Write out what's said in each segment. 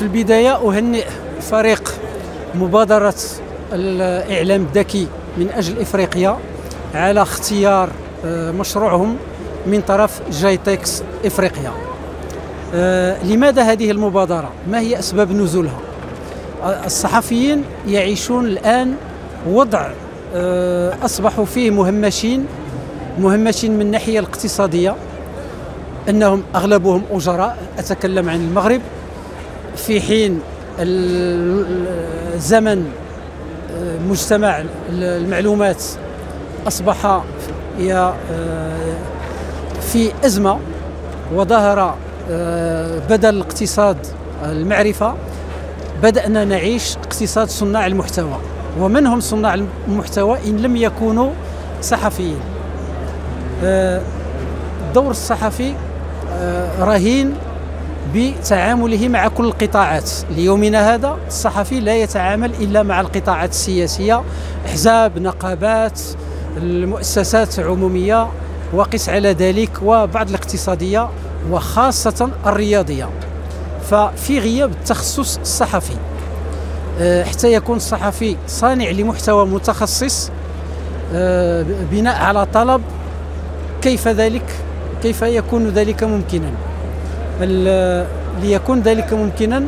في البداية أهنئ فريق مبادرة الإعلام الذكي من أجل إفريقيا على اختيار آه، مشروعهم من طرف جايتكس إفريقيا آه، لماذا هذه المبادرة؟ ما هي أسباب نزولها؟ آه، الصحفيين يعيشون الآن وضع أصبحوا فيه مهمشين مهمشين من الناحية الاقتصادية أنهم أغلبهم أجراء أتكلم عن المغرب في حين الزمن مجتمع المعلومات أصبح في أزمة وظهر بدل الاقتصاد المعرفة بدأنا نعيش اقتصاد صناع المحتوى. ومن هم صناع المحتوى إن لم يكونوا صحفيين. الدور الصحفي رهين. بتعامله مع كل القطاعات. ليومنا هذا الصحفي لا يتعامل إلا مع القطاعات السياسية أحزاب نقابات المؤسسات العمومية وقس على ذلك وبعض الاقتصادية وخاصة الرياضية. ففي غياب التخصص الصحفي آه، حتى يكون الصحفي صانع لمحتوى متخصص آه، بناء على طلب كيف ذلك؟ كيف يكون ذلك ممكنا؟ ليكون ذلك ممكنا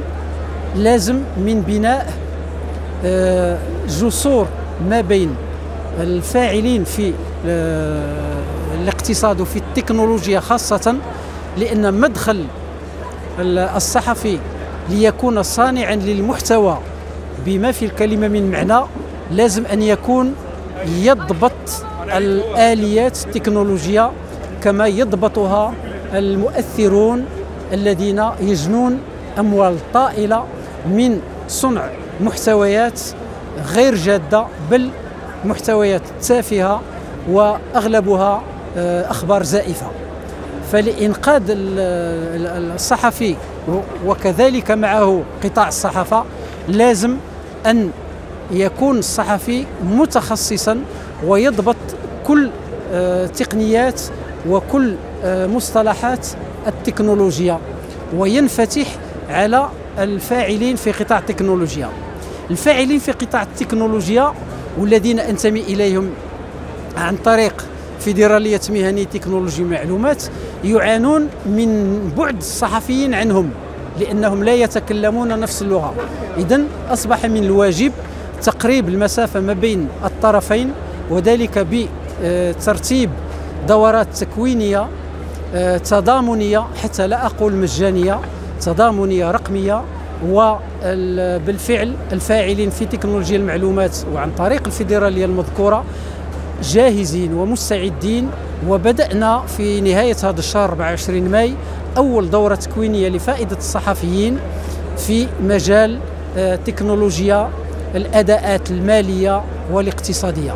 لازم من بناء آه، جسور ما بين الفاعلين في الاقتصاد وفي التكنولوجيا خاصة لأن مدخل الصحفي ليكون صانعا للمحتوى بما في الكلمة من معنى لازم أن يكون يضبط الآليات التكنولوجيا كما يضبطها المؤثرون الذين يجنون أموال طائلة من صنع محتويات غير جادة بل محتويات تافهة وأغلبها آه، أخبار زائفة. فلإنقاذ الصحفي وكذلك معه قطاع الصحافة لازم أن يكون الصحفي متخصصا ويضبط كل آه، تقنيات وكل آه، مصطلحات التكنولوجيا وينفتح على الفاعلين في قطاع التكنولوجيا. الفاعلين في قطاع التكنولوجيا والذين أنتمي إليهم عن طريق فيدرالية مهني تكنولوجي معلومات يعانون من بعد الصحفيين عنهم لأنهم لا يتكلمون نفس اللغة. اذا أصبح من الواجب تقريب المسافة ما بين الطرفين وذلك بترتيب دورات تكوينية آه، تضامنية حتى لا أقول مجانية تضامنية رقمية وبالفعل الفاعلين في تكنولوجيا المعلومات وعن طريق الفيدرالية المذكورة جاهزين ومستعدين. وبدأنا في نهاية هذا الشهر 24 ماي أول دورة تكوينية لفائدة الصحفيين في مجال آه، تكنولوجيا الأداءات المالية والاقتصادية.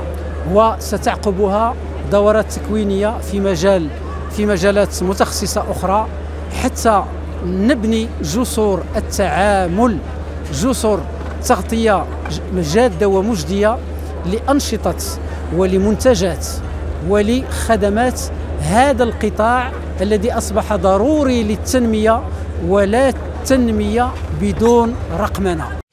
وستعقبها دورات تكوينية في مجال في مجالات متخصصة أخرى حتى نبني جسور التعامل جسور تغطية جادة ومجدية لأنشطة ولمنتجات ولخدمات هذا القطاع الذي أصبح ضروري للتنمية ولا تنميه بدون رقمنه